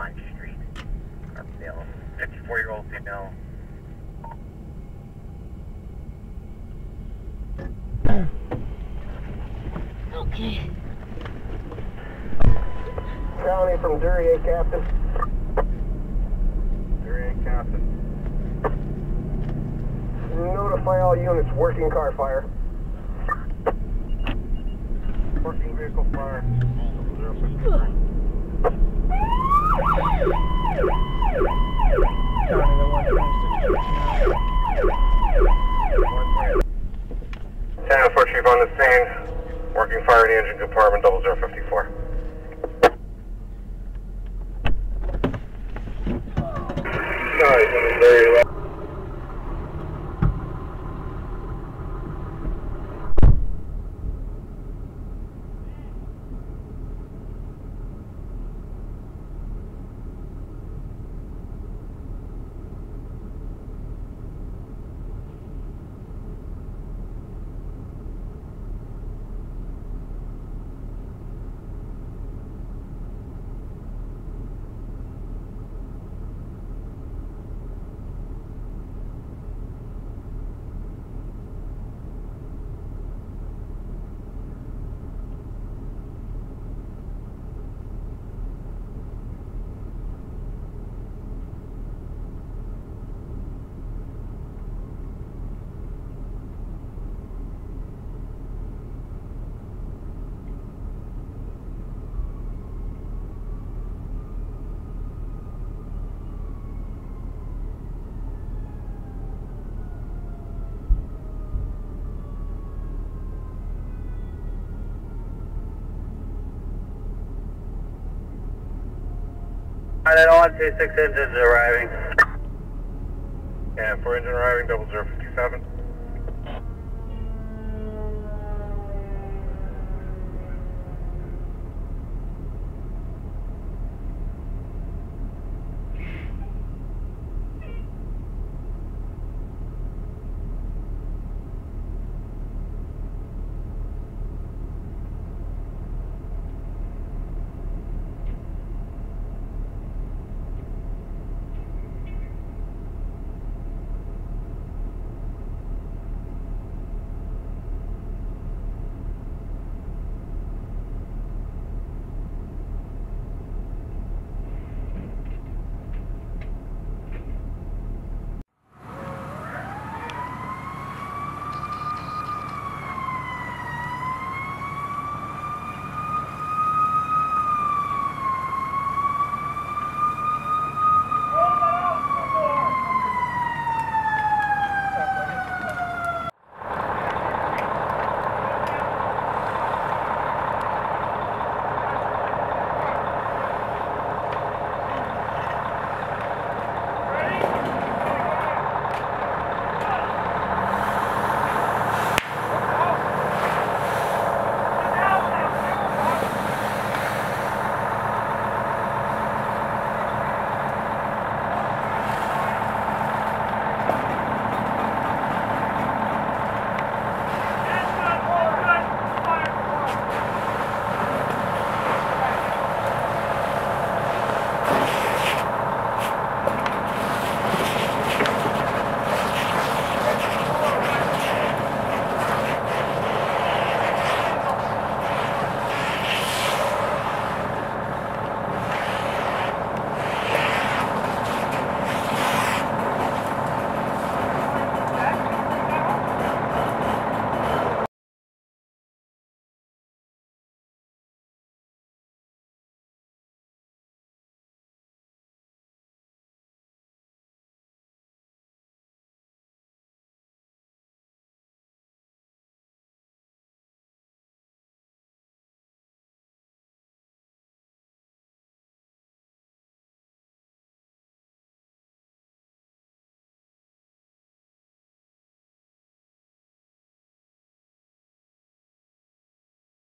Belmont Street. Our 54 year old female. Okay. County from Duryea, eh, Captain. Duryea, eh, Captain. Notify all units, working car fire. Working vehicle fire. Tango 4 Chief on the scene, working fire in the engine compartment, 0054. Pilot on, six engines arriving. And for engine arriving, double zero fifty seven.